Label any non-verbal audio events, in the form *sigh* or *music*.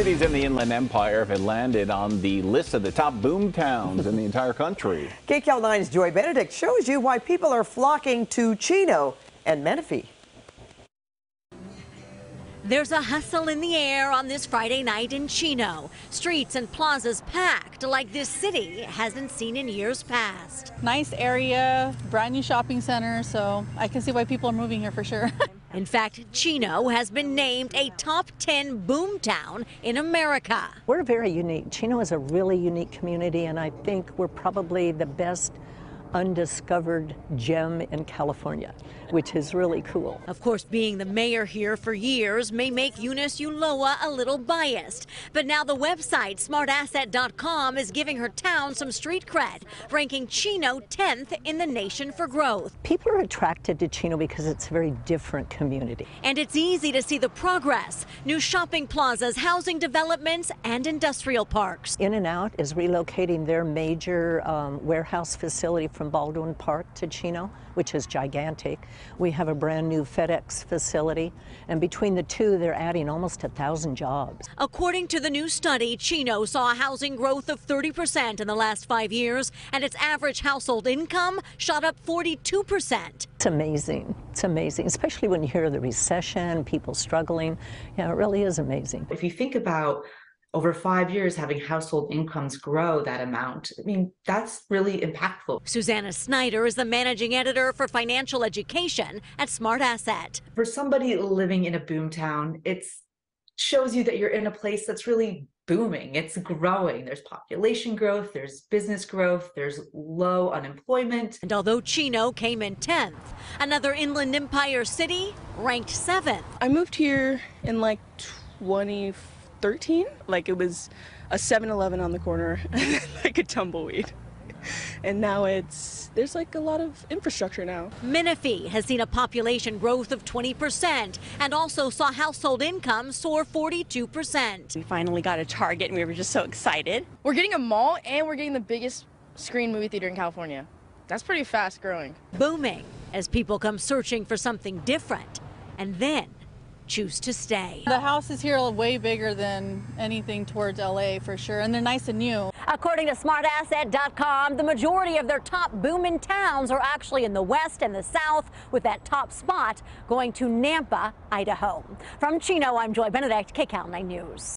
Cities in the Inland Empire have landed on the list of the top boom towns in the *laughs* entire country. KCAL 9's Joy Benedict shows you why people are flocking to Chino and Menifee. There's a hustle in the air on this Friday night in Chino. Streets and plazas packed like this city hasn't seen in years past. Nice area, brand new shopping center, so I can see why people are moving here for sure. *laughs* In fact, Chino has been named a top 10 boomtown in America. We're very unique. Chino is a really unique community, and I think we're probably the best undiscovered gem in California, which is really cool. Of course, being the mayor here for years may make Eunice Ulloa a little biased. But now the website smartasset.com is giving her town some street cred, ranking Chino 10th in the nation for growth. People are attracted to Chino because it's a very different community. And it's easy to see the progress. New shopping plazas, housing developments, and industrial parks. In-N-Out is relocating their major um, warehouse facility from Baldwin Park to Chino, which is gigantic. We have a brand new FedEx facility, and between the two, they're adding almost a thousand jobs. According to the new study, Chino saw a housing growth of 30% in the last five years, and its average household income shot up 42%. It's amazing. It's amazing, especially when you hear the recession, people struggling. Yeah, it really is amazing. If you think about over five years having household incomes grow that amount. I mean, that's really impactful. Susannah Snider is the managing editor for financial education at Smart Asset. For somebody living in a boomtown, it shows you that you're in a place that's really booming. It's growing. There's population growth, there's business growth, there's low unemployment. And although Chino came in 10th, another Inland Empire city ranked 7th. I moved here in like 20 13. Like it was a 7 Eleven on the corner, *laughs* like a tumbleweed. And now it's, there's like a lot of infrastructure now. Menifee has seen a population growth of 20% and also saw household income soar 42%. We finally got a Target and we were just so excited. We're getting a mall and we're getting the biggest screen movie theater in California. That's pretty fast growing. Booming as people come searching for something different. And then choose to stay. The houses here are way bigger than anything towards LA for sure, and they're nice and new. According to smartasset.com, the majority of their top booming towns are actually in the west and the south, with that top spot going to Nampa, Idaho. From Chino, I'm Joy Benedict, KCAL 9 News.